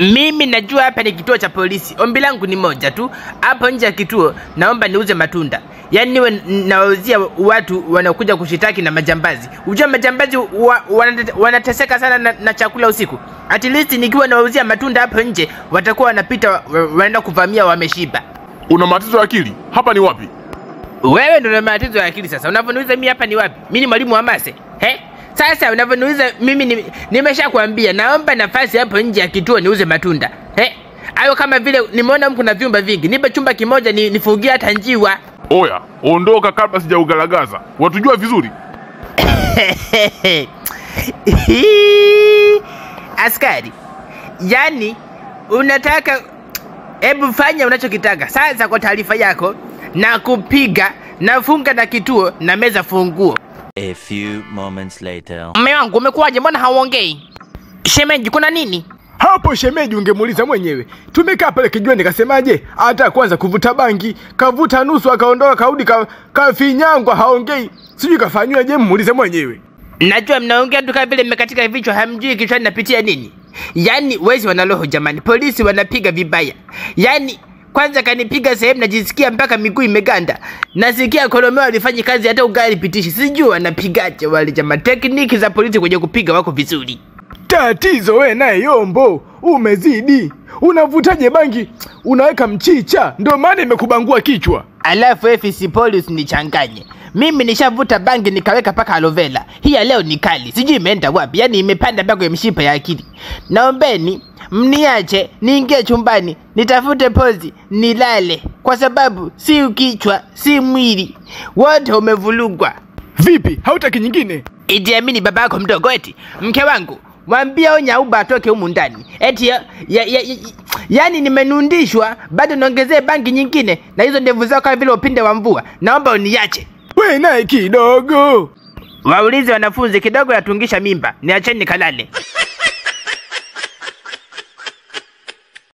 Mimi najua hapa ni kituo cha polisi. Ombi langu ni moja tu, hapo nje ya kituo naomba niuze matunda, yaani niwe nawauzia watu wanaokuja kushitaki na majambazi. Unajua majambazi wa, wanate- wanateseka sana na, na chakula usiku. At least nikiwa nawauzia matunda hapo nje, watakuwa wanapita wa- wanaenda kuvamia wameshiba. Una matatizo ya akili? Hapa ni wapi? Wewe ndio una matatizo ya akili sasa. Unavyoniuliza mimi hapa ni wapi? Mimi ni mwalimu wa mase. He? Sasa unavyoniuza mimi ni, nimeshakwambia naomba nafasi hapo nje ya kituo niuze matunda. He? Hayo kama vile nimeona kuna vyumba vingi. Nipe chumba kimoja ni, nifugie hata njiwa. Oya, ondoka kabla sijaugalagaza. Watujua vizuri. Askari. Yaani unataka hebu fanya unachokitaka. Sasa kwa taarifa yako na kupiga nafunga na kituo na meza funguo. A few moments later. Mme wangu umekuwaje? Mbona hauongei? Shemeji, kuna nini? Hapo shemeji, ungemuuliza mwenyewe. Tumekaa pale kijiweni, nikasemaje, hata kwanza kuvuta bangi, kavuta nusu, akaondoka, kaudi, ka, kafinyangwa, haongei, sijui kafanywaje, muulize mwenyewe. Najua mnaongea tu kama vile mmekatika vichwa, hamjui kichwani napitia nini. Yaani wezi wana roho jamani, polisi wanapiga vibaya. Yaani kwanza kanipiga sehemu najisikia mpaka miguu imeganda. Nasikia Kolomeo alifanyi kazi hata ugali pitishi. Sijui anapigaje wale jamaa. Tekniki za polisi kwenye kupiga wako vizuri. Tatizo we naye Yombo, umezidi. Unavutaje bangi, unaweka mchicha, ndio maana imekubangua kichwa. Alafu FCC polisi nichanganye. Mimi nishavuta bangi nikaweka paka alovela. Hii ya leo ni kali. Sijui imeenda wapi. Yaani imepanda mpaka ya mshipa ya akili. Naombeni mniache niingie chumbani nitafute pozi nilale, kwa sababu si ukichwa si mwili wote umevulugwa. Vipi, hautaki nyingine? Itiamini baba yako mdogo eti mke wangu mwambie onya uba atoke humu ndani eti ya, ya, ya, ya, yani nimenundishwa bado niongezee bangi nyingine na hizo ndevu zao kama vile upinde wa mvua. Naomba uniache. We naye kidogo. waulize wanafunzi kidogo yatungisha mimba. Niacheni nikalale